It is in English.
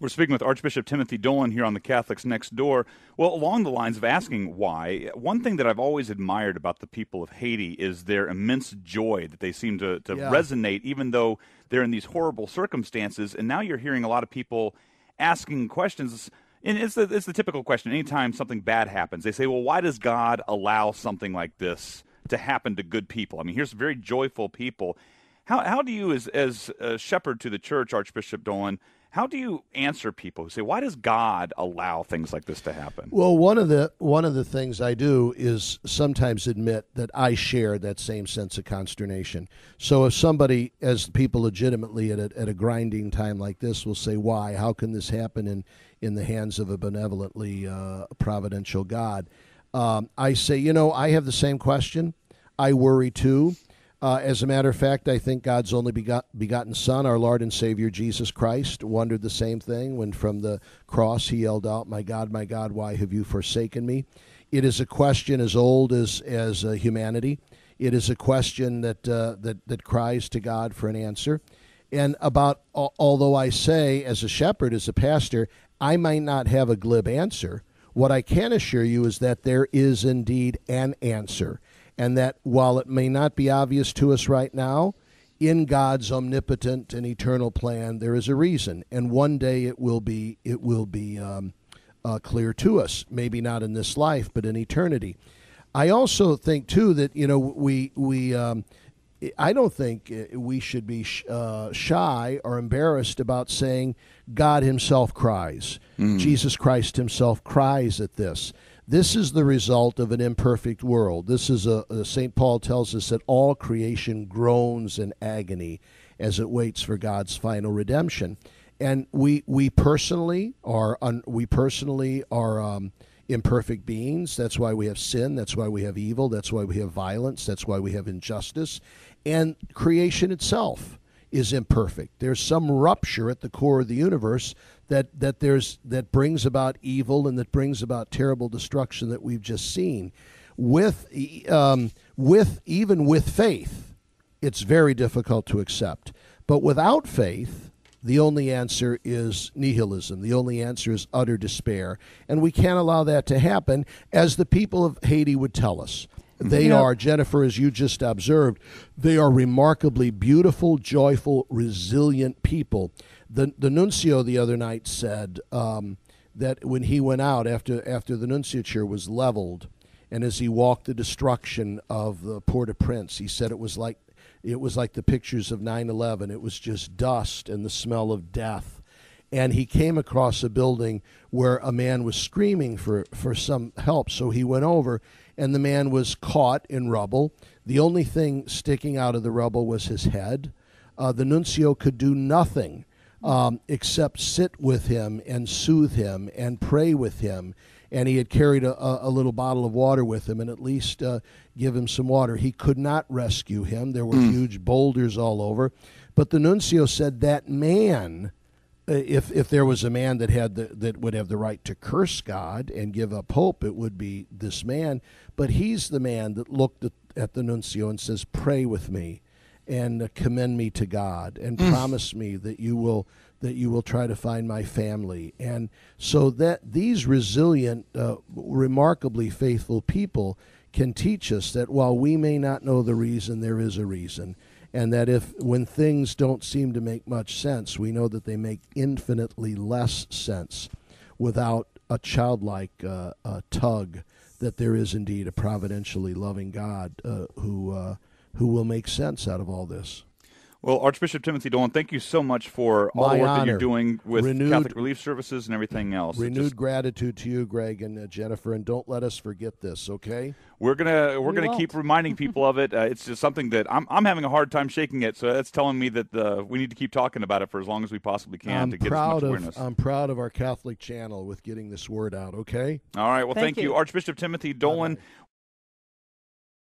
We're speaking with Archbishop Timothy Dolan here on the Catholics Next Door. Well, along the lines of asking why, one thing that I've always admired about the people of Haiti is their immense joy that they seem to, to yeah. resonate, even though they're in these horrible circumstances. And now you're hearing a lot of people asking questions. And it's the, it's the typical question. Anytime something bad happens, they say, well, why does God allow something like this to happen to good people? I mean, here's very joyful people. How, how do you, as, as a shepherd to the church, Archbishop Dolan, how do you answer people who say, "Why does God allow things like this to happen?" Well, one of the one of the things I do is sometimes admit that I share that same sense of consternation. So if somebody, as people legitimately at a, at a grinding time like this, will say, "Why? How can this happen in in the hands of a benevolently uh, providential God?" Um, I say, you know, I have the same question. I worry too. Uh, as a matter of fact, I think God's only begot, begotten Son, our Lord and Savior Jesus Christ, wondered the same thing when from the cross he yelled out, My God, my God, why have you forsaken me? It is a question as old as, as uh, humanity. It is a question that, uh, that, that cries to God for an answer. And about, although I say, as a shepherd, as a pastor, I might not have a glib answer, what I can assure you is that there is indeed an answer and that while it may not be obvious to us right now, in God's omnipotent and eternal plan, there is a reason, and one day it will be it will be um, uh, clear to us. Maybe not in this life, but in eternity. I also think too that you know we we um, I don't think uh, we should be sh- uh, shy or embarrassed about saying God Himself cries. Mm. Jesus Christ Himself cries at this. This is the result of an imperfect world. This is a, a St. Paul tells us that all creation groans in agony as it waits for God's final redemption. And we we personally are un, we personally are um, imperfect beings. That's why we have sin. That's why we have evil. That's why we have violence. That's why we have injustice. And creation itself is imperfect. There's some rupture at the core of the universe that that there's that brings about evil and that brings about terrible destruction that we've just seen. With um, with even with faith, it's very difficult to accept. But without faith, the only answer is nihilism. The only answer is utter despair, and we can't allow that to happen, as the people of Haiti would tell us. They are, Jennifer, as you just observed, they are remarkably beautiful, joyful, resilient people. The, the nuncio the other night said um, that when he went out after, after the nunciature was leveled, and as he walked the destruction of the Port-au-Prince, he said it was like it was like the pictures of 9/11. It was just dust and the smell of death. And he came across a building where a man was screaming for, for some help. So he went over and the man was caught in rubble. The only thing sticking out of the rubble was his head. Uh, the nuncio could do nothing um, except sit with him and soothe him and pray with him. And he had carried a, a little bottle of water with him and at least uh, give him some water. He could not rescue him. There were mm. huge boulders all over. But the nuncio said that man if if there was a man that had the, that would have the right to curse God and give up hope, it would be this man. But he's the man that looked at, at the nuncio and says, "Pray with me, and uh, commend me to God, and mm. promise me that you will that you will try to find my family." And so that these resilient, uh, remarkably faithful people can teach us that while we may not know the reason, there is a reason and that if when things don't seem to make much sense, we know that they make infinitely less sense without a childlike uh, uh, tug that there is indeed a providentially loving God uh, who uh, who will make sense out of all this. Well, Archbishop Timothy Dolan, thank you so much for all My the work honor. that you're doing with renewed, Catholic Relief Services and everything else. Renewed just, gratitude to you, Greg and uh, Jennifer, and don't let us forget this, okay? We're gonna we're we gonna keep reminding people of it. Uh, it's just something that I'm I'm having a hard time shaking it. So that's telling me that uh, we need to keep talking about it for as long as we possibly can I'm to get proud as much awareness. Of, I'm proud of our Catholic channel with getting this word out. Okay. All right. Well, thank, thank you. you. Archbishop Timothy Dolan. Bye-bye.